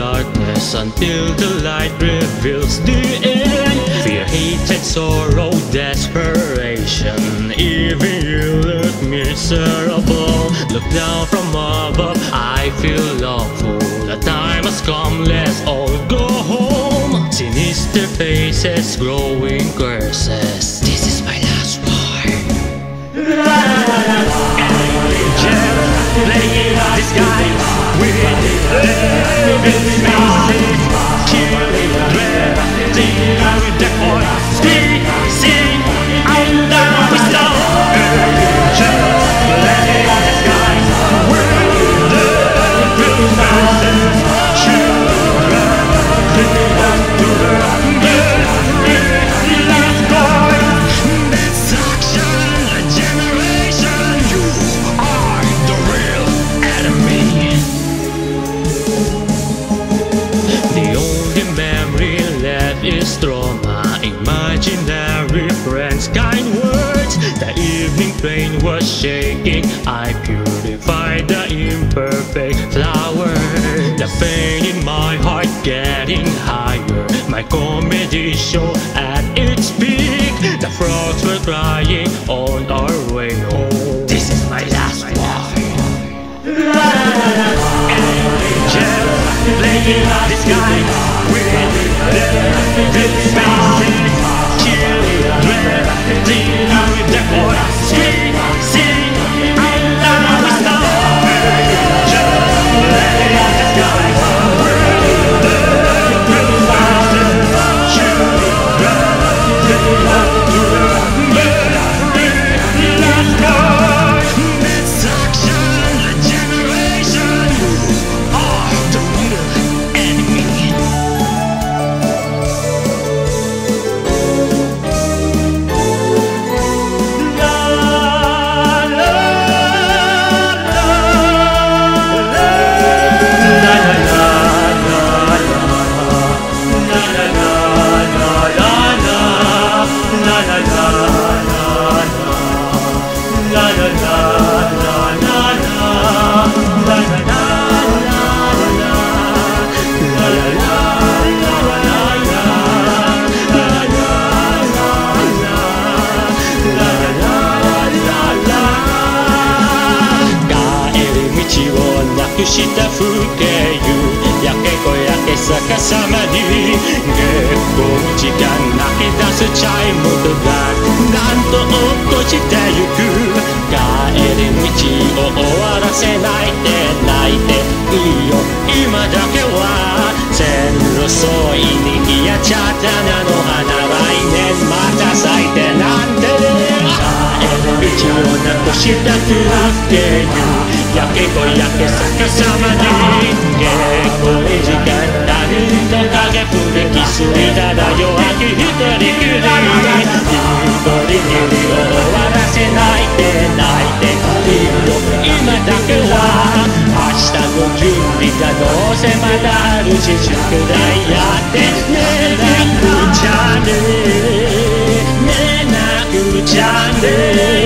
us until the light reveals the end. Fear, hate, sorrow, desperation. Even you look miserable. Look down from above, I feel awful. The time has come, let's all go home. Sinister faces, growing curses. It's not Evening train was shaking. I purified the imperfect flower. The pain in my heart getting higher. My comedy show at its peak. The frogs were crying on our way home. した風景よ。やけこやけ逆さまに月光時間泣き出すチャイムとがなんと落っこちてゆく。帰り道を終わらせないで泣いていいよ。今だけは線路沿いに消えちゃった菜の花来年また咲いてなんて。ね帰る道をなくした風景よ。やけこやけ逆さまに結構い時間なりで影ぶれきすぎただ弱き一人きり一人きり終わらせないで泣いている今だけは明日の準備がどうせまだあるし宿題やってねなくちゃねねなくちゃね